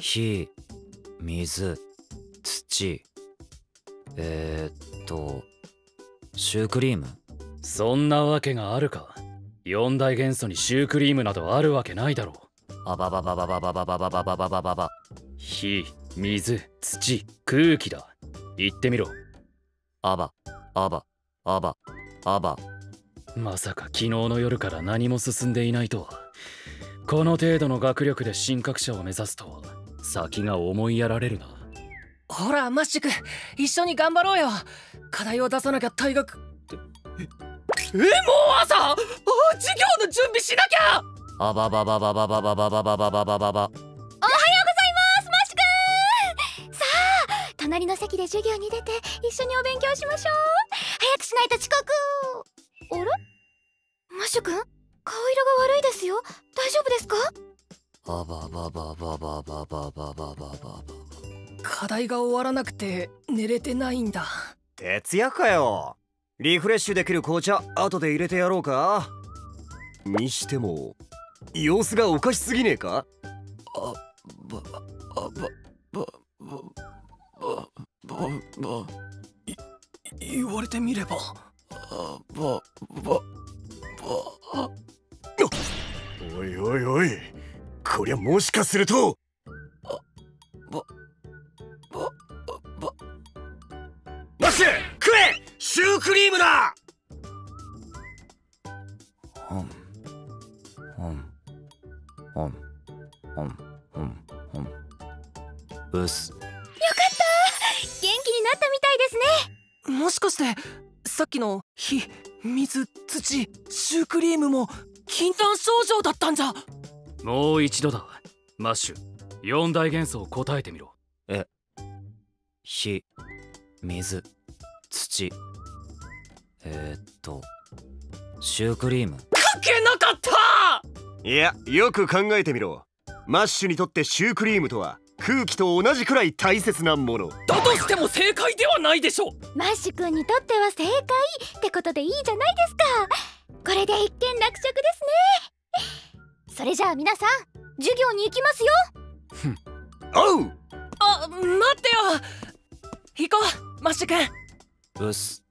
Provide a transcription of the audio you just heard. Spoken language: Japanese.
火水土。えー、っとシュークリーム？そんなわけがあるか。四大元素にシュークリームなどあるわけないだろあばばばばばばばばばばばばばばば火水土空気だ言ってみろあばあばあばあばまさか昨日の夜から何も進んでいないとはこの程度の学力で神格者を目指すとは先が思いやられるな。ほらマッシュク一緒に頑張ろうよ。課題を出さなきゃ退学。えもう朝？あ授業の準備しなきゃ！あばばばばばばばばばばばばばばばおはようございますマッシュくんさあ隣の席で授業に出て一緒にお勉強しましょう早くしないと遅刻あれマッシュくん顔色が悪いですよ大丈夫ですかあばばばばばばばばばばば課題が終わらなくて寝れてないんだ徹夜かよリフレッシュできる紅茶後で入れてやろうかにしても様子がおかしすぎねえかあばあばばばばばばい言われてみればあばばこりゃもしかすると。ばばばマッシュ食え！シュークリームだ！ほん。ほん。ほん。ほん。ほん。ほん。うす元気になったみたいですね。もしかしてさっきの火水土シュークリームも禁断症状だったんじゃもう一度だ。マッシュ四大元素を答えてみろ。火水土。えー、っとシュークリーム。書けなかった！いやよく考えてみろ。マッシュにとってシュークリームとは空気と同じくらい大切なもの。だとしても正解ではないでしょマッシュくんにとっては正解ってことでいいじゃないですか。これで一件落着ですねそれじゃあ皆さん授業に行きますよ。おう。あ待ってよ。行こうマッシュくんうす